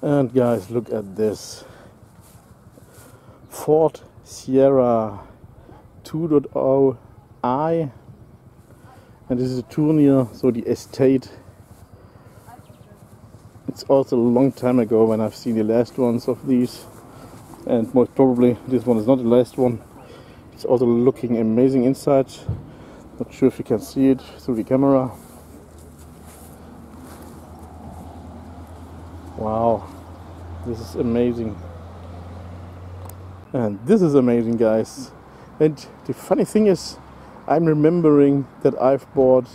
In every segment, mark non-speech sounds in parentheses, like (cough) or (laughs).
And guys, look at this. Ford Sierra 2.0 I. And this is a Tournier, so the estate. It's also a long time ago when I've seen the last ones of these. And most probably this one is not the last one. It's also looking amazing inside. Not sure if you can see it through the camera. Wow, this is amazing. And this is amazing, guys. And the funny thing is, I'm remembering that I've bought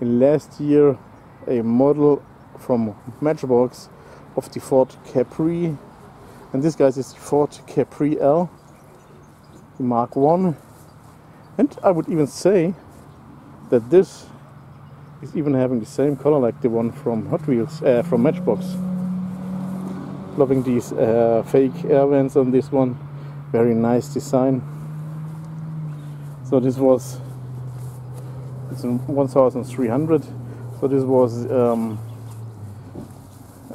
in last year a model from Matchbox of the Ford Capri. And this, guys, is the Ford Capri L, Mark 1. And I would even say that this is even having the same color like the one from Hot Wheels, uh, from Matchbox loving these uh, fake air vents on this one. Very nice design. So this was it's 1300 so this was um,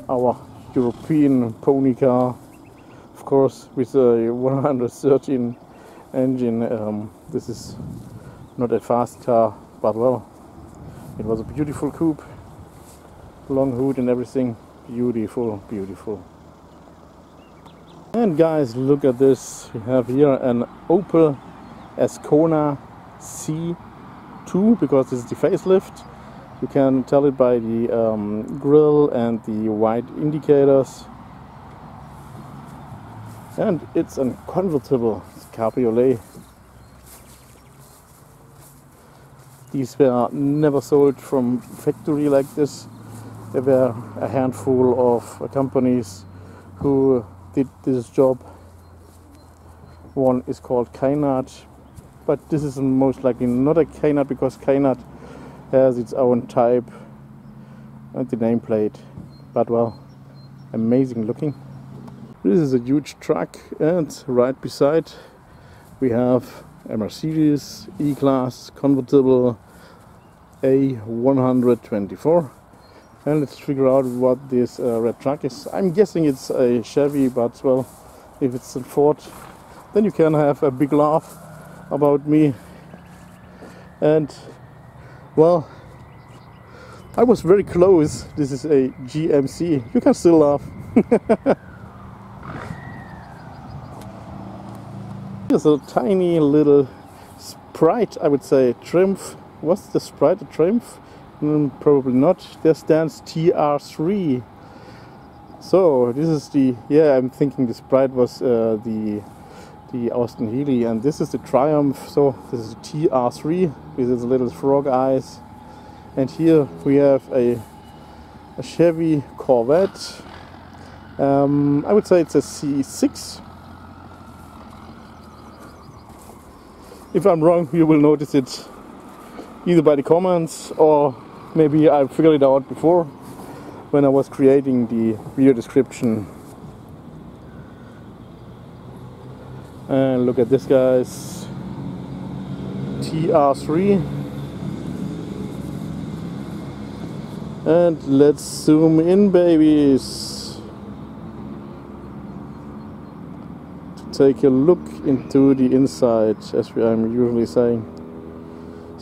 our European pony car of course with a 113 engine. Um, this is not a fast car but well it was a beautiful coupe. Long hood and everything. Beautiful beautiful and guys, look at this. We have here an Opel Ascona C2 because this is the facelift. You can tell it by the um, grill and the white indicators. And it's a convertible cabriolet. These were never sold from factory like this. There were a handful of companies who did this job. One is called Keinath, but this is most likely not a Keinath because Keinath has its own type and the nameplate. But well, amazing looking. This is a huge truck and right beside we have a Mercedes E-Class convertible A124 and let's figure out what this uh, red truck is. I'm guessing it's a Chevy, but well, if it's a Ford, then you can have a big laugh about me. And well, I was very close. This is a GMC. You can still laugh. (laughs) Here's a tiny little Sprite, I would say. Triumph. What's the Sprite? A Triumph? Mm, probably not. There stands TR3. So this is the yeah. I'm thinking the Sprite was uh, the the Austin Healey, and this is the Triumph. So this is TR3 with its little frog eyes, and here we have a a Chevy Corvette. Um, I would say it's a C6. If I'm wrong, you will notice it either by the comments or maybe I figured it out before when I was creating the video description. And look at this guys. TR3 and let's zoom in babies to take a look into the inside as I'm usually saying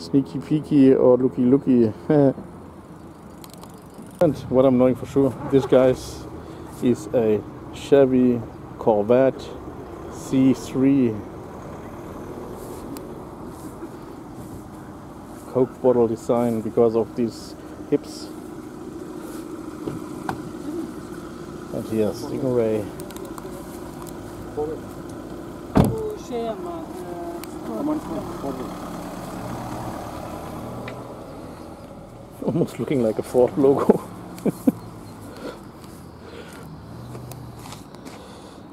sneaky peeky or looky looky (laughs) And what I'm knowing for sure, this guys is a Chevy Corvette C3 Coke bottle design because of these hips. And here, Stingray. Almost looking like a Ford logo.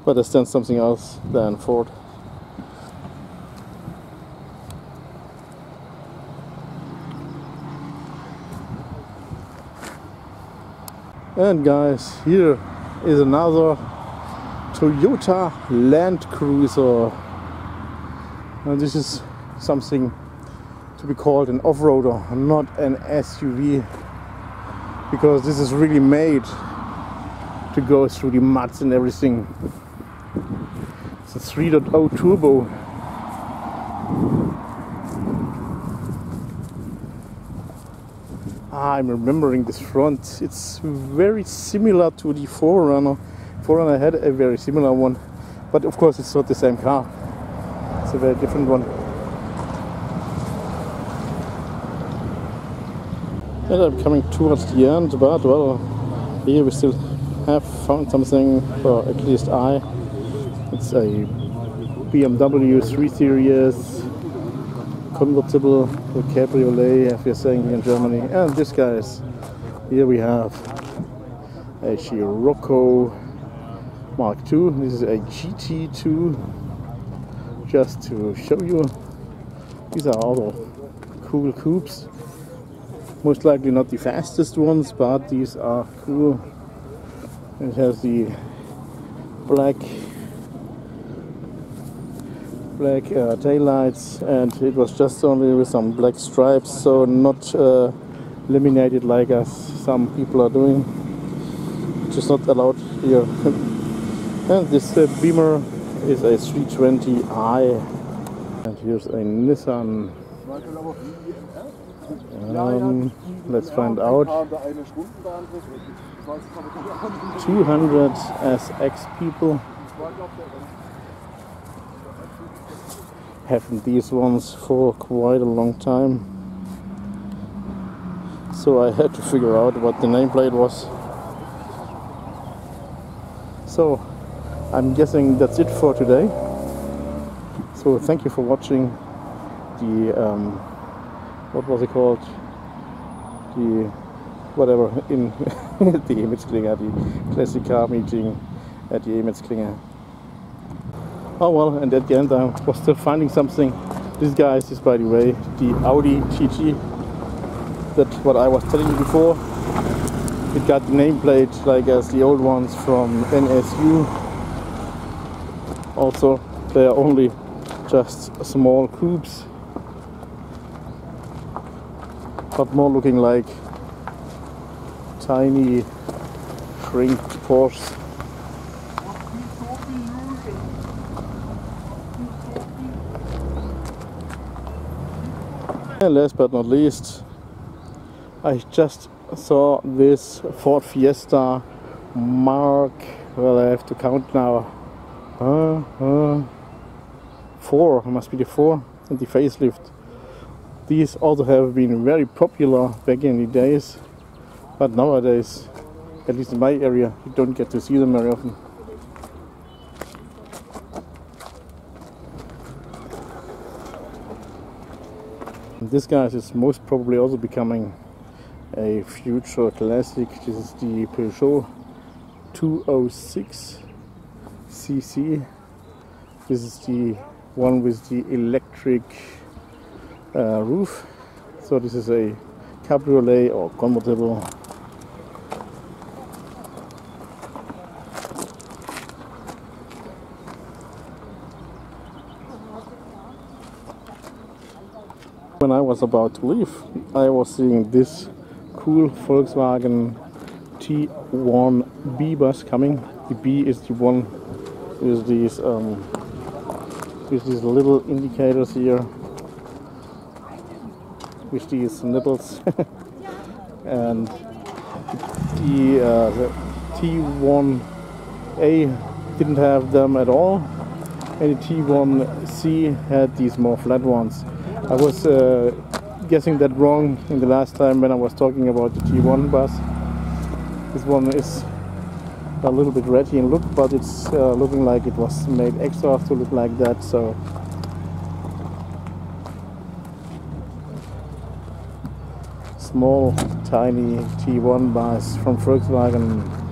but it's then something else than Ford. And guys, here is another Toyota Land Cruiser. And this is something to be called an off-roader, not an SUV, because this is really made to go through the muds and everything. It's a 3.0 turbo. I'm remembering this front. It's very similar to the 4Runner. 4Runner had a very similar one, but of course it's not the same car. It's a very different one. And I'm coming towards the end, but well, here we still have found something, or at least I. It's a BMW 3 Series convertible with cabriolet, as we're saying here in Germany. And this guys, here we have a Scirocco Mark II. This is a GT2. Just to show you, these are all the cool coupes. Most likely not the fastest ones, but these are cool. It has the black black uh, taillights and it was just only with some black stripes so not uh, laminated like as some people are doing. Just not allowed here. (laughs) And this uh, Beamer is a 320i and here's a Nissan um, let's find out. 200 SX people having these ones for quite a long time. So I had to figure out what the nameplate was. So I'm guessing that's it for today. So thank you for watching the um, what was it called? The whatever in (laughs) the Ehmetsklinge, the classic car meeting at the Ehmetsklinge. Oh well, and at the end I was still finding something. This guy is, by the way, the Audi TT. That's what I was telling you before. It got the nameplate like as the old ones from NSU. Also, they are only just small coupes but more looking like tiny shrinked Porsche. And last but not least, I just saw this Ford Fiesta Mark. Well, I have to count now. Uh, uh, four, must be the four, and the facelift. These also have been very popular back in the days, but nowadays, at least in my area, you don't get to see them very often. this guy is most probably also becoming a future classic. This is the Peugeot 206 cc. This is the one with the electric uh, roof. So this is a cabriolet or convertible. When I was about to leave, I was seeing this cool Volkswagen T1 B bus coming. The B is the one with these um, with these little indicators here with these nipples (laughs) and the, uh, the T1A didn't have them at all and the T1C had these more flat ones. I was uh, guessing that wrong in the last time when I was talking about the T1 bus. This one is a little bit ratty in look, but it's uh, looking like it was made extra to look like that. So small, tiny T1 bus from Volkswagen.